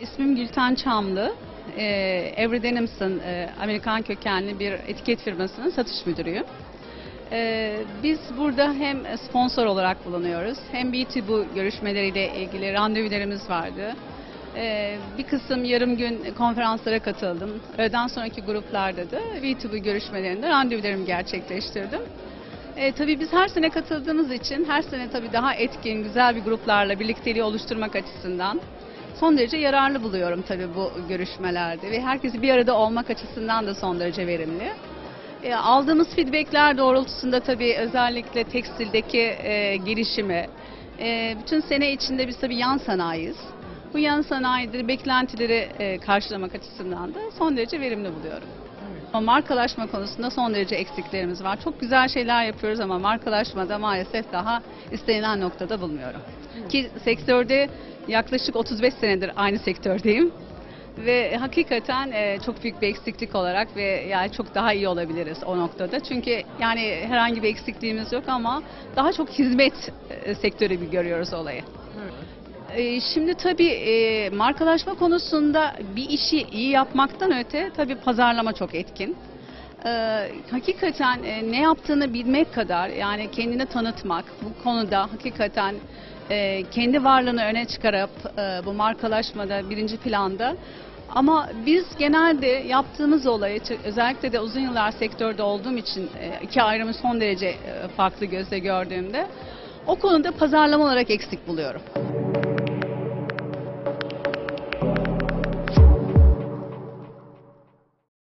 İsmim Gülten Çamlı. Ee, Every Denims'ın e, Amerikan kökenli bir etiket firmasının satış müdürüyüm. Ee, biz burada hem sponsor olarak bulunuyoruz hem B2B görüşmeleriyle ilgili randevularımız vardı. Ee, bir kısım yarım gün konferanslara katıldım. Öğleden sonraki gruplarda da B2B görüşmelerinde randevularımı gerçekleştirdim. E, tabii biz her sene katıldığımız için her sene tabii daha etkin, güzel bir gruplarla birlikteliği oluşturmak açısından son derece yararlı buluyorum tabii bu görüşmelerde ve herkesi bir arada olmak açısından da son derece verimli. E, aldığımız feedbackler doğrultusunda tabii özellikle tekstildeki e, gelişimi, e, bütün sene içinde biz tabii yan sanayiyiz. Bu yan sanayide beklentileri e, karşılamak açısından da son derece verimli buluyorum. Ama markalaşma konusunda son derece eksiklerimiz var. Çok güzel şeyler yapıyoruz ama markalaşmada maalesef daha istenilen noktada bulmuyorum. Ki sektörde yaklaşık 35 senedir aynı sektördeyim. Ve hakikaten e, çok büyük bir eksiklik olarak ve yani çok daha iyi olabiliriz o noktada. Çünkü yani herhangi bir eksikliğimiz yok ama daha çok hizmet e, sektörü gibi görüyoruz olayı. E, Şimdi tabii e, markalaşma konusunda bir işi iyi yapmaktan öte tabii pazarlama çok etkin. E, hakikaten e, ne yaptığını bilmek kadar yani kendini tanıtmak bu konuda hakikaten e, kendi varlığını öne çıkarıp e, bu markalaşmada birinci planda ama biz genelde yaptığımız olayı özellikle de uzun yıllar sektörde olduğum için e, iki ayrımı son derece e, farklı gözle gördüğümde o konuda pazarlama olarak eksik buluyorum.